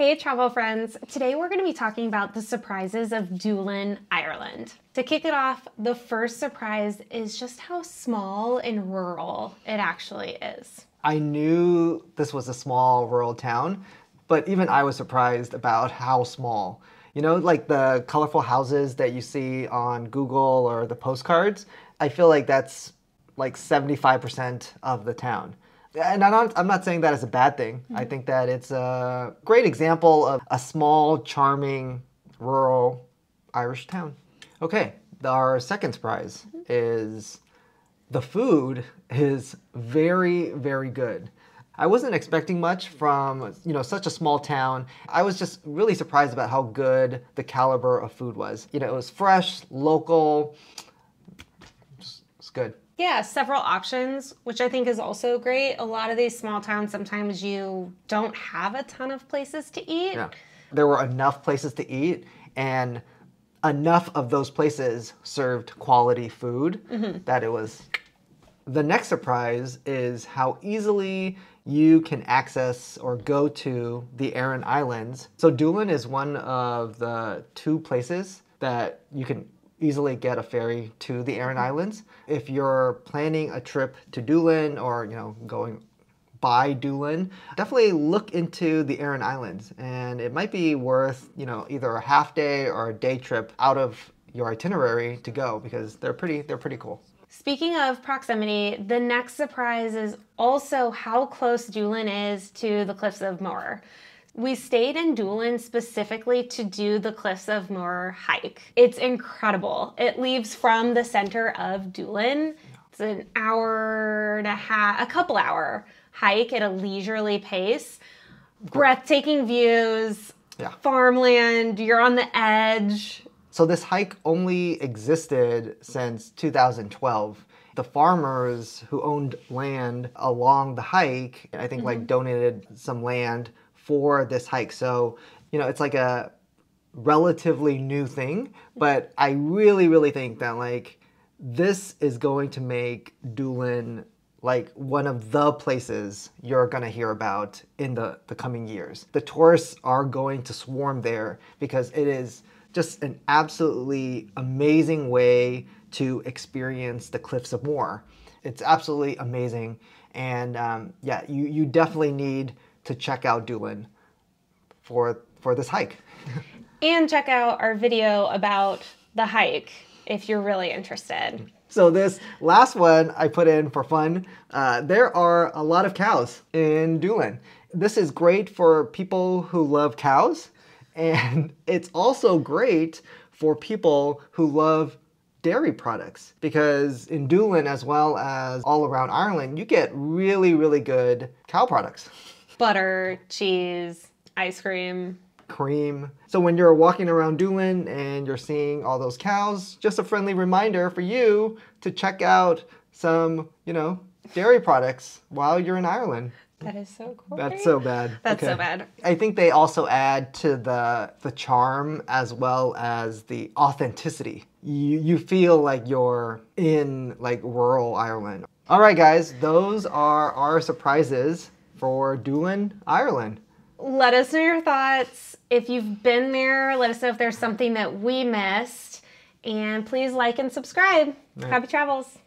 Hey, travel friends. Today we're going to be talking about the surprises of Doolin, Ireland. To kick it off, the first surprise is just how small and rural it actually is. I knew this was a small rural town, but even I was surprised about how small. You know, like the colorful houses that you see on Google or the postcards, I feel like that's like 75% of the town. And I'm not, I'm not saying that as a bad thing. Mm-hmm. I think that it's a great example of a small, charming, rural Irish town. Okay, our second surprise mm-hmm. is the food is very, very good. I wasn't expecting much from you know such a small town. I was just really surprised about how good the caliber of food was. You know, it was fresh, local. It's good. Yeah, several options, which I think is also great. A lot of these small towns, sometimes you don't have a ton of places to eat. Yeah. There were enough places to eat, and enough of those places served quality food mm-hmm. that it was. The next surprise is how easily you can access or go to the Aran Islands. So Doolin is one of the two places that you can easily get a ferry to the Aran mm-hmm. Islands. If you're planning a trip to Doolin or you know going by Doolin, definitely look into the Aran Islands, and it might be worth you know either a half day or a day trip out of your itinerary to go because they're pretty they're pretty cool. Speaking of proximity, the next surprise is also how close Doolin is to the Cliffs of Moher. We stayed in Doolin specifically to do the Cliffs of Moher hike. It's incredible. It leaves from the center of Doolin. It's an hour and a half, a couple hour hike at a leisurely pace. Breathtaking views, yeah. farmland, you're on the edge. So this hike only existed since 2012 the farmers who owned land along the hike, I think mm-hmm. like donated some land for this hike. So, you know, it's like a relatively new thing, but I really, really think that like this is going to make Doolin like one of the places you're going to hear about in the, the coming years. The tourists are going to swarm there because it is just an absolutely amazing way to experience the Cliffs of Moher. It's absolutely amazing. And um, yeah, you, you definitely need to check out Doolin for for this hike. and check out our video about the hike if you're really interested. So this last one I put in for fun. Uh, there are a lot of cows in Doolin. This is great for people who love cows, and it's also great for people who love dairy products because in Doolin as well as all around Ireland, you get really, really good cow products. Butter, cheese, ice cream. Cream. So when you're walking around Doolin and you're seeing all those cows, just a friendly reminder for you to check out some, you know, dairy products while you're in Ireland. That is so cool. That's so bad. That's okay. so bad. I think they also add to the the charm as well as the authenticity. You you feel like you're in like rural Ireland. All right, guys, those are our surprises for Doolin, Ireland. Let us know your thoughts. If you've been there, let us know if there's something that we missed. And please like and subscribe. Right. Happy travels.